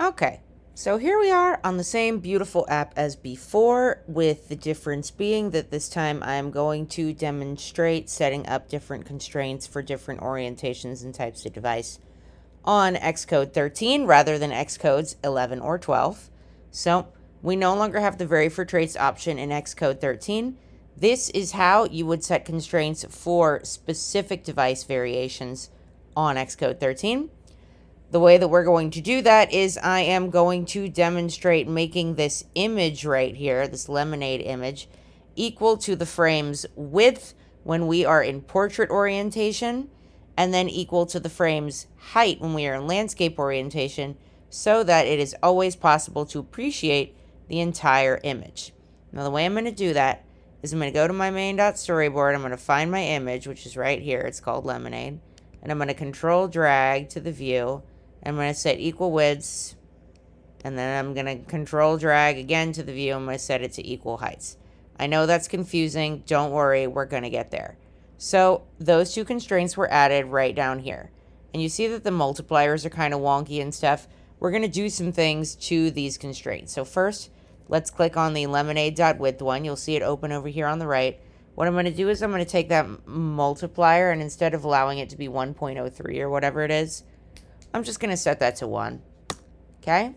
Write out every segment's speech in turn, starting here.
Okay, so here we are on the same beautiful app as before, with the difference being that this time I'm going to demonstrate setting up different constraints for different orientations and types of device on Xcode 13 rather than Xcode's 11 or 12. So we no longer have the vary for traits option in Xcode 13. This is how you would set constraints for specific device variations on Xcode 13. The way that we're going to do that is I am going to demonstrate making this image right here, this lemonade image, equal to the frame's width when we are in portrait orientation, and then equal to the frame's height when we are in landscape orientation, so that it is always possible to appreciate the entire image. Now the way I'm going to do that is I'm going to go to my main.storyboard, I'm going to find my image, which is right here, it's called lemonade, and I'm going to control drag to the view, I'm going to set equal widths. And then I'm going to control drag again to the view. I'm going to set it to equal heights. I know that's confusing. Don't worry. We're going to get there. So those two constraints were added right down here. And you see that the multipliers are kind of wonky and stuff. We're going to do some things to these constraints. So first, let's click on the lemonade.width one. You'll see it open over here on the right. What I'm going to do is I'm going to take that multiplier and instead of allowing it to be 1.03 or whatever it is, I'm just going to set that to 1. Okay?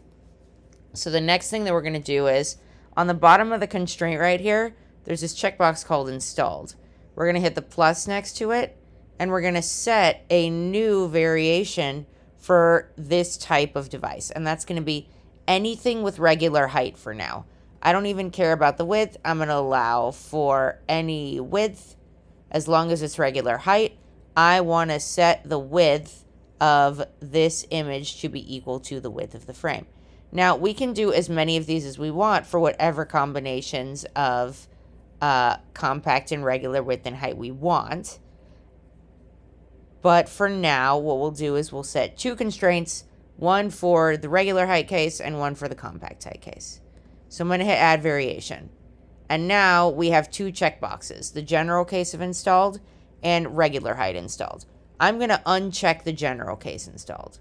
So the next thing that we're going to do is, on the bottom of the constraint right here, there's this checkbox called installed. We're going to hit the plus next to it, and we're going to set a new variation for this type of device. And that's going to be anything with regular height for now. I don't even care about the width. I'm going to allow for any width as long as it's regular height. I want to set the width of this image to be equal to the width of the frame. Now, we can do as many of these as we want for whatever combinations of uh, compact and regular width and height we want. But for now, what we'll do is we'll set two constraints, one for the regular height case and one for the compact height case. So I'm going to hit add variation. And now we have two checkboxes, the general case of installed and regular height installed. I'm going to uncheck the general case installed.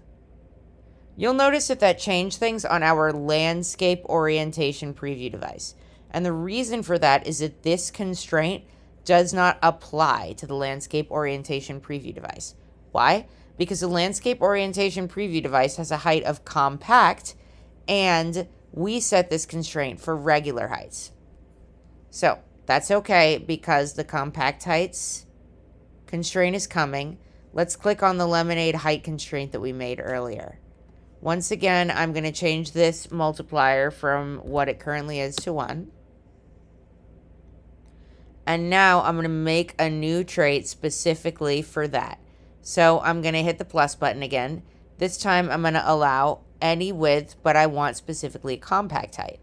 You'll notice that that changed things on our landscape orientation preview device. And the reason for that is that this constraint does not apply to the landscape orientation preview device. Why? Because the landscape orientation preview device has a height of compact and we set this constraint for regular heights. So that's okay because the compact heights constraint is coming Let's click on the lemonade height constraint that we made earlier. Once again, I'm going to change this multiplier from what it currently is to 1. And now I'm going to make a new trait specifically for that. So I'm going to hit the plus button again. This time I'm going to allow any width, but I want specifically compact height.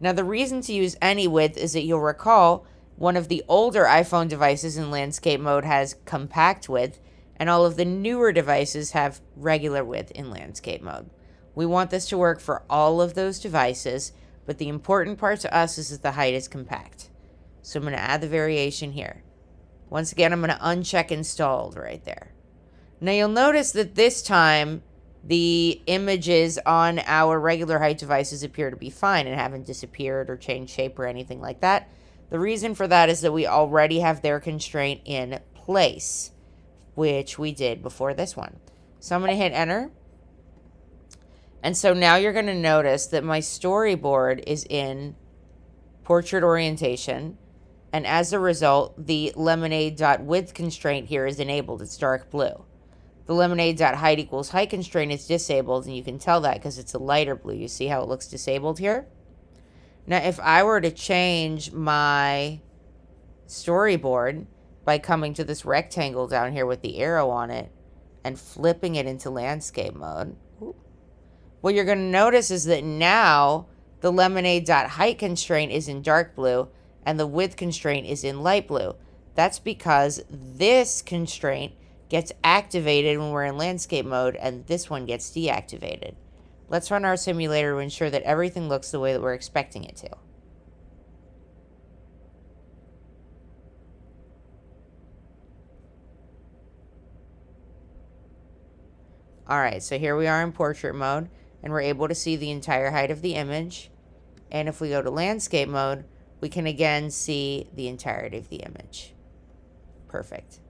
Now the reason to use any width is that you'll recall one of the older iPhone devices in landscape mode has compact width, and all of the newer devices have regular width in landscape mode. We want this to work for all of those devices, but the important part to us is that the height is compact. So I'm going to add the variation here. Once again, I'm going to uncheck installed right there. Now you'll notice that this time the images on our regular height devices appear to be fine and haven't disappeared or changed shape or anything like that. The reason for that is that we already have their constraint in place which we did before this one. So I'm going to hit enter. And so now you're going to notice that my storyboard is in portrait orientation. And as a result, the lemonade.width constraint here is enabled. It's dark blue. The lemonade.height equals height constraint is disabled, and you can tell that because it's a lighter blue. You see how it looks disabled here? Now, if I were to change my storyboard by coming to this rectangle down here with the arrow on it and flipping it into landscape mode. What you're going to notice is that now the lemonade dot height constraint is in dark blue and the width constraint is in light blue. That's because this constraint gets activated when we're in landscape mode and this one gets deactivated. Let's run our simulator to ensure that everything looks the way that we're expecting it to. All right, so here we are in portrait mode. and we're able to see the entire height of the image. And if we go to landscape mode, we can again see the entirety of the image. Perfect.